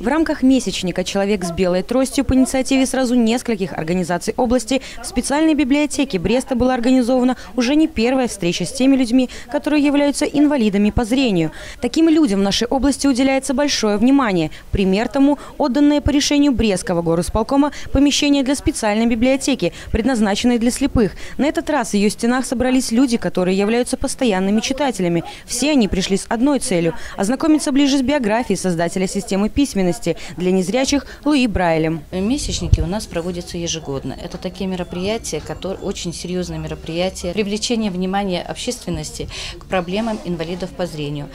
В рамках месячника «Человек с белой тростью» по инициативе сразу нескольких организаций области в специальной библиотеке Бреста была организована уже не первая встреча с теми людьми, которые являются инвалидами по зрению. Таким людям в нашей области уделяется большое внимание. Пример тому – отданное по решению Брестского горосполкома помещение для специальной библиотеки, предназначенной для слепых. На этот раз в ее стенах собрались люди, которые являются постоянными читателями. Все они пришли с одной целью – ознакомиться ближе с биографией создателя системы письменности для незрячих Луи Брайлем. Месячники у нас проводятся ежегодно. Это такие мероприятия, которые очень серьезные мероприятия, привлечение внимания общественности к проблемам инвалидов по зрению.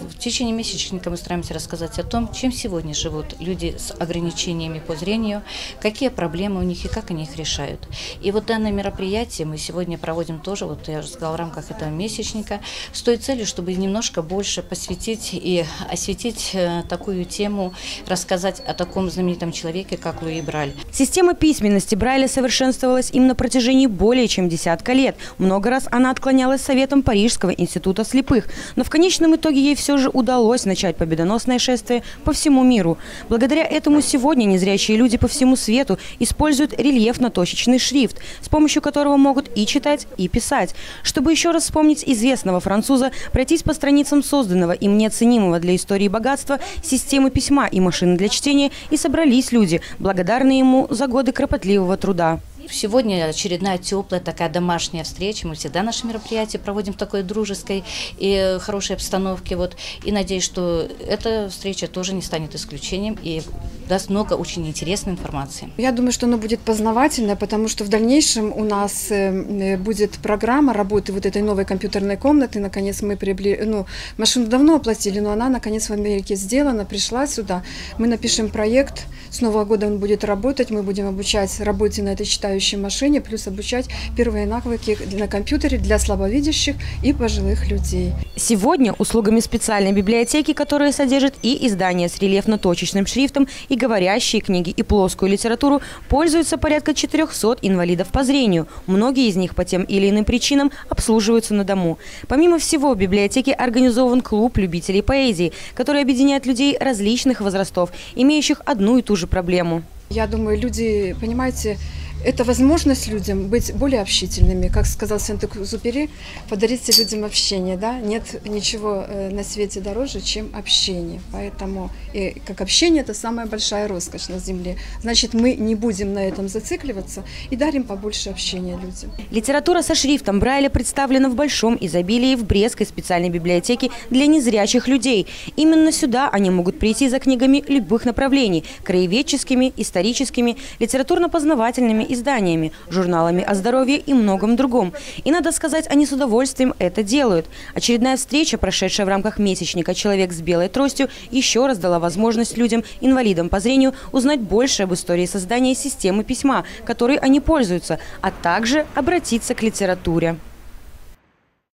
В течение месячника мы стараемся рассказать о том, чем сегодня живут люди с ограничениями по зрению, какие проблемы у них и как они их решают. И вот данное мероприятие мы сегодня проводим тоже, вот я уже сказала, в рамках этого месячника, с той целью, чтобы немножко больше посвятить и осветить э, такую тему, рассказать о таком знаменитом человеке, как Луи Браль. Система письменности Брайля совершенствовалась им на протяжении более чем десятка лет. Много раз она отклонялась советом Парижского института слепых, но в конечном итоге ей все все же удалось начать победоносное шествие по всему миру. Благодаря этому сегодня незрячие люди по всему свету используют рельефно-точечный шрифт, с помощью которого могут и читать, и писать. Чтобы еще раз вспомнить известного француза, пройтись по страницам созданного им неоценимого для истории богатства системы письма и машины для чтения, и собрались люди, благодарные ему за годы кропотливого труда. Сегодня очередная теплая такая домашняя встреча. Мы всегда наши мероприятия проводим в такой дружеской и хорошей обстановке. Вот. И надеюсь, что эта встреча тоже не станет исключением и даст много очень интересной информации. Я думаю, что она будет познавательная, потому что в дальнейшем у нас э, будет программа работы вот этой новой компьютерной комнаты. Наконец мы приобрели, ну, машину давно оплатили, но она наконец в Америке сделана, пришла сюда. Мы напишем проект, с Нового года он будет работать, мы будем обучать работе на этой читающей машине, плюс обучать первые навыки на компьютере для слабовидящих и пожилых людей. Сегодня услугами специальной библиотеки, которая содержит и издания с рельефно-точечным шрифтом, и говорящие книги, и плоскую литературу, пользуются порядка 400 инвалидов по зрению. Многие из них по тем или иным причинам обслуживаются на дому. Помимо всего, в библиотеке организован клуб любителей поэзии, который объединяет людей различных возрастов, имеющих одну и ту же проблему. Я думаю, люди, понимаете, это возможность людям быть более общительными, как сказал Сент-Экзупери, подарите людям общение, да, нет ничего э, на свете дороже, чем общение, поэтому и как общение это самая большая роскошь на земле, значит мы не будем на этом зацикливаться и дарим побольше общения людям. Литература со шрифтом Брайля представлена в большом изобилии в Брестской специальной библиотеке для незрячих людей. Именно сюда они могут прийти за книгами любых направлений – краеведческими, историческими, литературно-познавательными изданиями, журналами о здоровье и многом другом. И надо сказать, они с удовольствием это делают. Очередная встреча, прошедшая в рамках месячника «Человек с белой тростью», еще раз дала возможность людям, инвалидам по зрению, узнать больше об истории создания системы письма, которой они пользуются, а также обратиться к литературе.